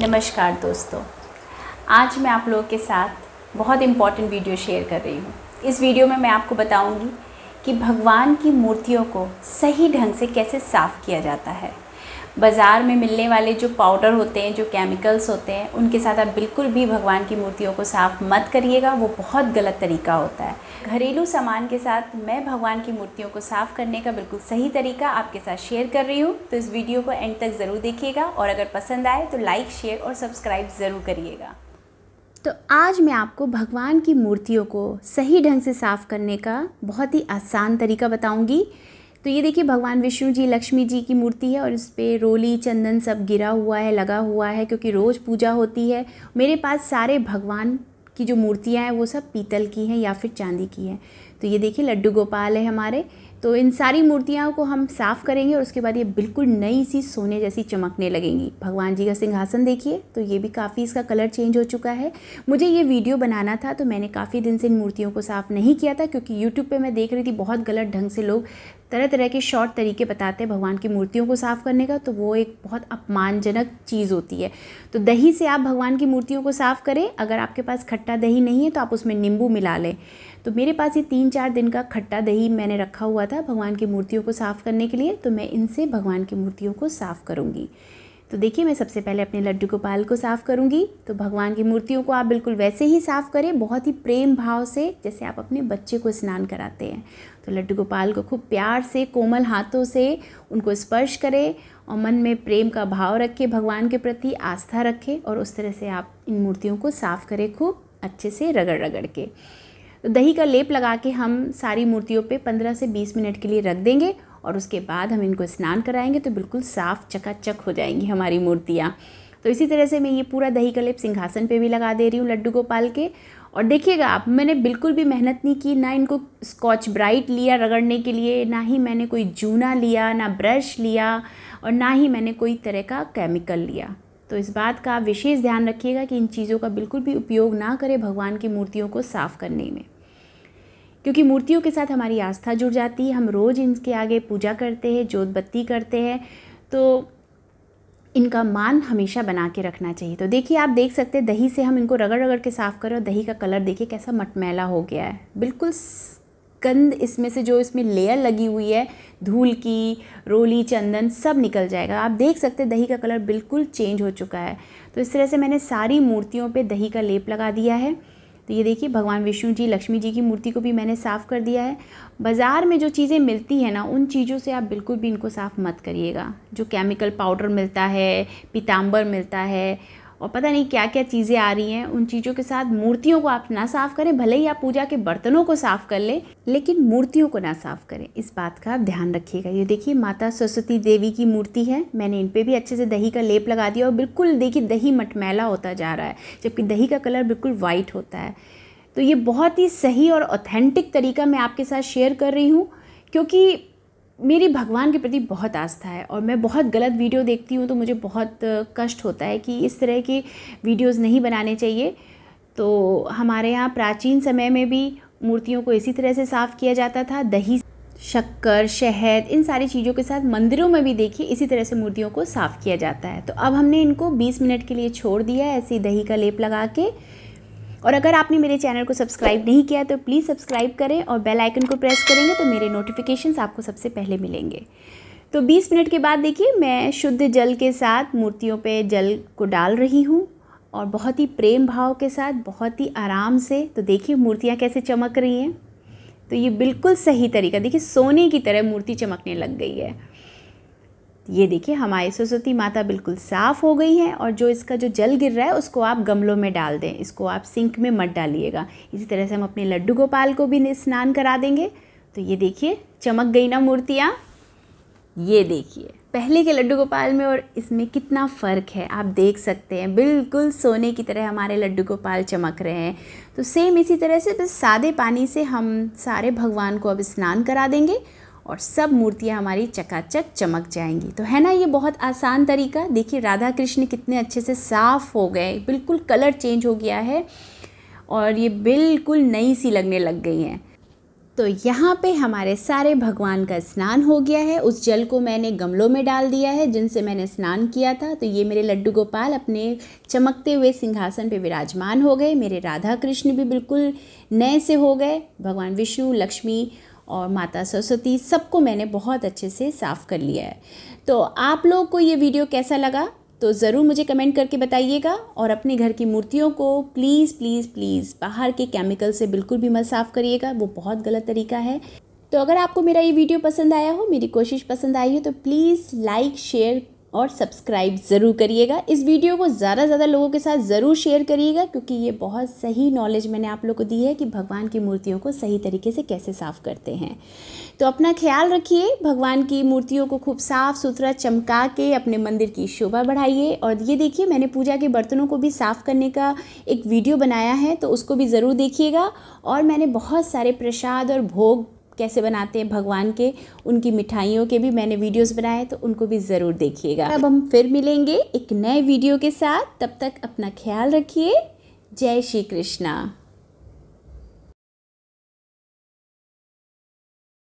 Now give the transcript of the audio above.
नमस्कार दोस्तों। आज मैं आप लोगों के साथ बहुत इंपॉर्टेंट वीडियो शेयर कर रही हूँ। इस वीडियो में मैं आपको बताऊँगी कि भगवान की मूर्तियों को सही ढंग से कैसे साफ़ किया जाता है। बाज़ार में मिलने वाले जो पाउडर होते हैं, जो केमिकल्स होते हैं, उनके साथ आप बिल्कुल भी भगवान की मूर्तियों को साफ़ मत करिएगा, वो बहुत गलत तरीका होता है। घरेलू सामान के साथ मैं भगवान की मूर्तियों को साफ़ करने का बिल्कुल सही तरीका आपके साथ शेयर कर रही हूँ तो इस वीडियो को एंड तक ज़रूर देखिएगा और अगर पसंद आए तो लाइक शेयर और सब्सक्राइब ज़रूर करिएगा। तो आज मैं आपको भगवान की मूर्तियों को सही ढंग से साफ़ करने का बहुत ही आसान तरीका बताऊँगी। तो ये देखिए, भगवान विष्णु जी, लक्ष्मी जी की मूर्ति है और इस पर रोली, चंदन सब गिरा हुआ है, लगा हुआ है क्योंकि रोज़ पूजा होती है। मेरे पास सारे भगवान की जो मूर्तियाँ हैं, वो सब पीतल की हैं या फिर चांदी की हैं। तो ये देखिए, लड्डू गोपाल है हमारे। तो इन सारी मूर्तियों को हम साफ़ करेंगे और उसके बाद ये बिल्कुल नई सी सोने जैसी चमकने लगेंगी। भगवान जी का सिंहासन देखिए तो ये भी काफ़ी इसका कलर चेंज हो चुका है। मुझे ये वीडियो बनाना था तो मैंने काफ़ी दिन से इन मूर्तियों को साफ़ नहीं किया था क्योंकि यूट्यूब पे मैं देख रही थी, बहुत गलत ढंग से लोग तरह तरह के शॉर्ट तरीके बताते हैं भगवान की मूर्तियों को साफ़ करने का तो वो एक बहुत अपमानजनक चीज़ होती है। तो दही से आप भगवान की मूर्तियों को साफ़ करें, अगर आपके पास खट्टा दही नहीं है तो आप उसमें नींबू मिला लें। तो मेरे पास ये तीन चार दिन का खट्टा दही मैंने रखा हुआ था भगवान की मूर्तियों को साफ़ करने के लिए तो मैं इनसे भगवान की मूर्तियों को साफ़ करूँगी। तो देखिए, मैं सबसे पहले अपने लड्डू गोपाल को साफ़ करूँगी। तो भगवान की मूर्तियों को आप बिल्कुल वैसे ही साफ़ करें, बहुत ही प्रेम भाव से, जैसे आप अपने बच्चे को स्नान कराते हैं। तो लड्डू गोपाल को खूब प्यार से, कोमल हाथों से उनको स्पर्श करें और मन में प्रेम का भाव रखें, भगवान के प्रति आस्था रखें और उस तरह से आप इन मूर्तियों को साफ़ करें खूब अच्छे से रगड़ रगड़ के। तो दही का लेप लगा के हम सारी मूर्तियों पे 15 से 20 मिनट के लिए रख देंगे और उसके बाद हम इनको स्नान कराएँगे तो बिल्कुल साफ़ चकाचक हो जाएँगी हमारी मूर्तियाँ। तो इसी तरह से मैं ये पूरा दही का लेप सिंहासन पे भी लगा दे रही हूँ लड्डू गोपाल के। और देखिएगा, आप, मैंने बिल्कुल भी मेहनत नहीं की, ना इनको स्कॉच ब्राइट लिया रगड़ने के लिए, ना ही मैंने कोई जूना लिया, ना ब्रश लिया, और ना ही मैंने कोई तरह का केमिकल लिया। तो इस बात का विशेष ध्यान रखिएगा कि इन चीज़ों का बिल्कुल भी उपयोग ना करें भगवान की मूर्तियों को साफ़ करने में। क्योंकि मूर्तियों के साथ हमारी आस्था जुड़ जाती है, हम रोज़ इनके आगे पूजा करते हैं जोत बत्ती करते हैं तो इनका मान हमेशा बना के रखना चाहिए। तो देखिए, आप देख सकते हैं, दही से हम इनको रगड़ रगड़ के साफ़ करें और दही का कलर देखिए कैसा मटमैला हो गया है। बिल्कुल गंद इसमें से जो इसमें लेयर लगी हुई है, धूल की, रोली, चंदन, सब निकल जाएगा। आप देख सकते हैं, दही का कलर बिल्कुल चेंज हो चुका है। तो इस तरह से मैंने सारी मूर्तियों पे दही का लेप लगा दिया है। तो ये देखिए, भगवान विष्णु जी, लक्ष्मी जी की मूर्ति को भी मैंने साफ़ कर दिया है। बाज़ार में जो चीज़ें मिलती हैं ना, उन चीज़ों से आप बिल्कुल भी इनको साफ़ मत करिएगा। जो केमिकल पाउडर मिलता है पीताम्बर मिलता है और पता नहीं क्या क्या चीज़ें आ रही हैं। उन चीज़ों के साथ मूर्तियों को आप ना साफ़ करें, भले ही आप पूजा के बर्तनों को साफ़ कर लें, लेकिन मूर्तियों को ना साफ़ करें। इस बात का आप ध्यान रखिएगा। ये देखिए, माता सरस्वती देवी की मूर्ति है। मैंने इन पर भी अच्छे से दही का लेप लगा दिया और बिल्कुल देखिए, दही मटमैला होता जा रहा है, जबकि दही का कलर बिल्कुल वाइट होता है। तो ये बहुत ही सही और ऑथेंटिक तरीका मैं आपके साथ शेयर कर रही हूँ, क्योंकि मेरी भगवान के प्रति बहुत आस्था है और मैं बहुत गलत वीडियो देखती हूँ तो मुझे बहुत कष्ट होता है कि इस तरह की वीडियोस नहीं बनाने चाहिए। तो हमारे यहाँ प्राचीन समय में भी मूर्तियों को इसी तरह से साफ़ किया जाता था। दही, शक्कर, शहद, इन सारी चीज़ों के साथ मंदिरों में भी देखिए इसी तरह से मूर्तियों को साफ़ किया जाता है। तो अब हमने इनको 20 मिनट के लिए छोड़ दिया ऐसे दही का लेप लगा के। और अगर आपने मेरे चैनल को सब्सक्राइब नहीं किया तो प्लीज़ सब्सक्राइब करें और बेल आइकन को प्रेस करेंगे तो मेरे नोटिफिकेशंस आपको सबसे पहले मिलेंगे। तो 20 मिनट के बाद देखिए, मैं शुद्ध जल के साथ मूर्तियों पे जल को डाल रही हूँ और बहुत ही प्रेम भाव के साथ, बहुत ही आराम से तो देखिए मूर्तियाँ कैसे चमक रही हैं। तो ये बिल्कुल सही तरीका, देखिए सोने की तरह मूर्ति चमकने लग गई है। ये देखिए, हमारी सरस्वती माता बिल्कुल साफ़ हो गई हैं और जो इसका जो जल गिर रहा है, उसको आप गमलों में डाल दें। इसको आप सिंक में मत डालिएगा। इसी तरह से हम अपने लड्डू गोपाल को भी स्नान करा देंगे। तो ये देखिए, चमक गई ना मूर्तियाँ। ये देखिए, पहले के लड्डू गोपाल में और इसमें कितना फ़र्क है, आप देख सकते हैं। बिल्कुल सोने की तरह हमारे लड्डू गोपाल चमक रहे हैं। तो सेम इसी तरह से बस सादे पानी से हम सारे भगवान को अब स्नान करा देंगे और सब मूर्तियाँ हमारी चकाचक चमक जाएँगी। तो है ना, ये बहुत आसान तरीका। देखिए राधा कृष्ण कितने अच्छे से साफ़ हो गए, बिल्कुल कलर चेंज हो गया है और ये बिल्कुल नई सी लगने लग गई हैं। तो यहाँ पे हमारे सारे भगवान का स्नान हो गया है। उस जल को मैंने गमलों में डाल दिया है, जिनसे मैंने स्नान किया था। तो ये मेरे लड्डू गोपाल अपने चमकते हुए सिंहासन पे विराजमान हो गए। मेरे राधा कृष्ण भी बिल्कुल नए से हो गए। भगवान विष्णु, लक्ष्मी और माता सरस्वती सबको मैंने बहुत अच्छे से साफ़ कर लिया है। तो आप लोगों को ये वीडियो कैसा लगा? तो ज़रूर मुझे कमेंट करके बताइएगा और अपने घर की मूर्तियों को प्लीज़ प्लीज़ प्लीज़ बाहर के केमिकल से बिल्कुल भी मत साफ़ करिएगा, वो बहुत गलत तरीका है। तो अगर आपको मेरा ये वीडियो पसंद आया हो, मेरी कोशिश पसंद आई हो तो प्लीज़ लाइक शेयर और सब्सक्राइब ज़रूर करिएगा। इस वीडियो को ज़्यादा से ज़्यादा लोगों के साथ ज़रूर शेयर करिएगा, क्योंकि ये बहुत सही नॉलेज मैंने आप लोग को दी है कि भगवान की मूर्तियों को सही तरीके से कैसे साफ़ करते हैं। तो अपना ख्याल रखिए, भगवान की मूर्तियों को खूब साफ़ सुथरा चमका के अपने मंदिर की शोभा बढ़ाइए। और ये देखिए, मैंने पूजा के बर्तनों को भी साफ़ करने का एक वीडियो बनाया है तो उसको भी ज़रूर देखिएगा। और मैंने बहुत सारे प्रसाद और भोग कैसे बनाते हैं भगवान के, उनकी मिठाइयों के भी मैंने वीडियोस बनाए तो उनको भी ज़रूर देखिएगा। अब हम फिर मिलेंगे एक नए वीडियो के साथ, तब तक अपना ख्याल रखिए। जय श्री कृष्णा।